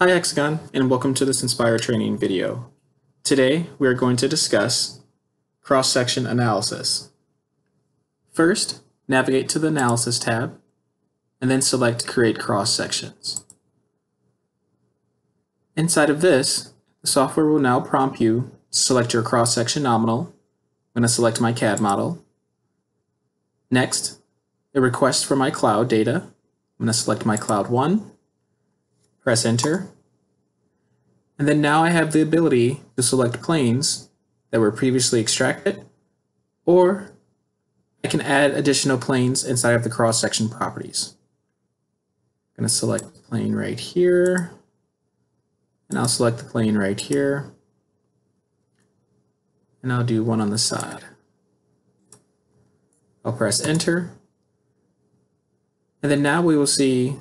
Hi Hexagon, and welcome to this Inspire training video. Today, we are going to discuss cross-section analysis. First, navigate to the Analysis tab, and then select Create Cross-Sections. Inside of this, the software will now prompt you to select your cross-section nominal. I'm going to select my CAD model. Next, a request for my cloud data. I'm going to select my cloud 1 press enter. And then now I have the ability to select planes that were previously extracted, or I can add additional planes inside of the cross-section properties. I'm to select the plane right here, and I'll select the plane right here, and I'll do one on the side. I'll press enter, and then now we will see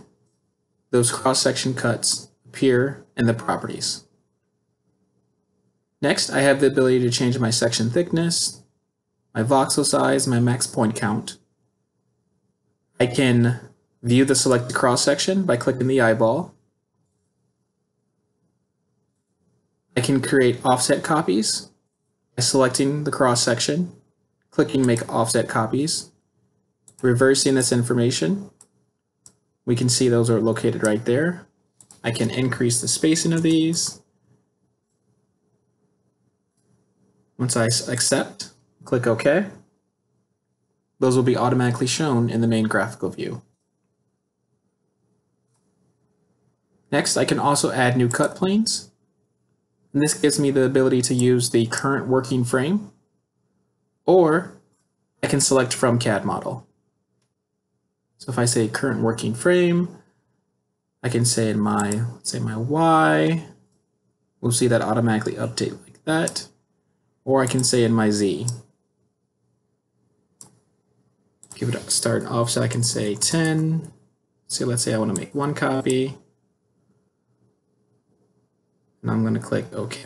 those cross-section cuts appear in the properties. Next, I have the ability to change my section thickness, my voxel size, my max point count. I can view the selected cross-section by clicking the eyeball. I can create offset copies by selecting the cross-section, clicking Make Offset Copies, reversing this information, we can see those are located right there. I can increase the spacing of these. Once I accept, click OK. Those will be automatically shown in the main graphical view. Next, I can also add new cut planes. And this gives me the ability to use the current working frame, or I can select from CAD model. So if I say current working frame, I can say in my, say my Y, we'll see that automatically update like that. Or I can say in my Z. Give it a start and offset, I can say 10. So let's say I want to make one copy. And I'm going to click OK.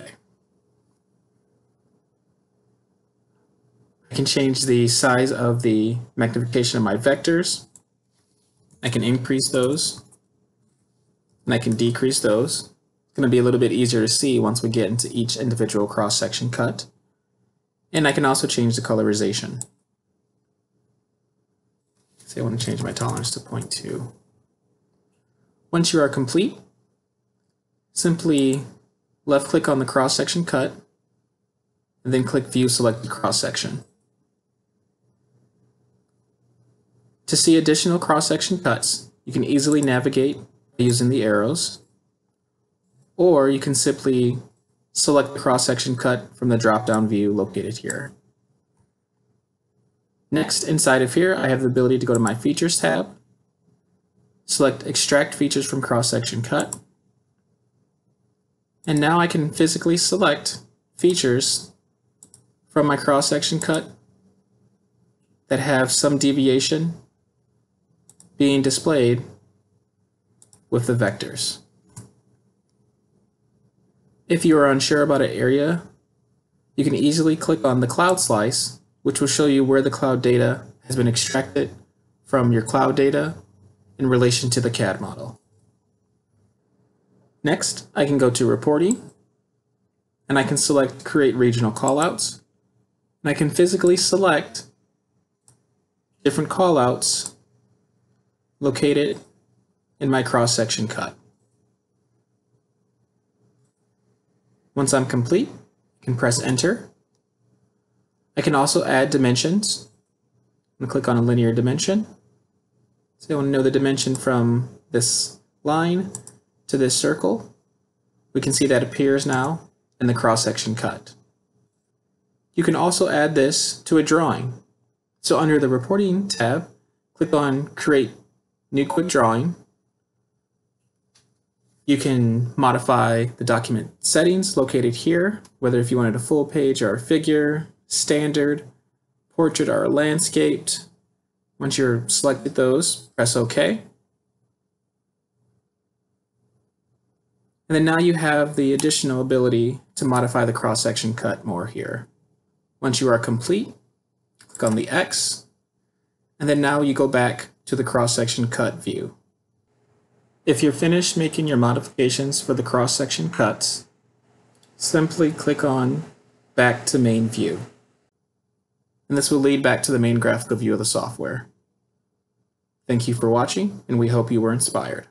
I can change the size of the magnification of my vectors. I can increase those and I can decrease those. It's going to be a little bit easier to see once we get into each individual cross-section cut. And I can also change the colorization. Say I want to change my tolerance to 0.2. Once you are complete, simply left click on the cross-section cut and then click View Selected Cross-Section. To see additional cross-section cuts, you can easily navigate using the arrows, or you can simply select the cross-section cut from the drop-down view located here. Next, inside of here, I have the ability to go to my Features tab, select Extract Features from Cross-Section Cut, and now I can physically select features from my cross-section cut that have some deviation being displayed with the vectors. If you are unsure about an area, you can easily click on the cloud slice, which will show you where the cloud data has been extracted from your cloud data in relation to the CAD model. Next, I can go to reporting and I can select create regional callouts. And I can physically select different callouts located in my cross-section cut. Once I'm complete, I can press enter. I can also add dimensions. I'm to click on a linear dimension. So I want to know the dimension from this line to this circle. We can see that appears now in the cross-section cut. You can also add this to a drawing. So under the Reporting tab, click on Create new quick drawing. You can modify the document settings located here, whether if you wanted a full page or a figure, standard, portrait or landscaped. Once you're selected those, press OK. And then now you have the additional ability to modify the cross-section cut more here. Once you are complete, click on the X, and then now you go back to the cross-section cut view. If you're finished making your modifications for the cross-section cuts, simply click on Back to Main View. And this will lead back to the main graphical view of the software. Thank you for watching, and we hope you were inspired.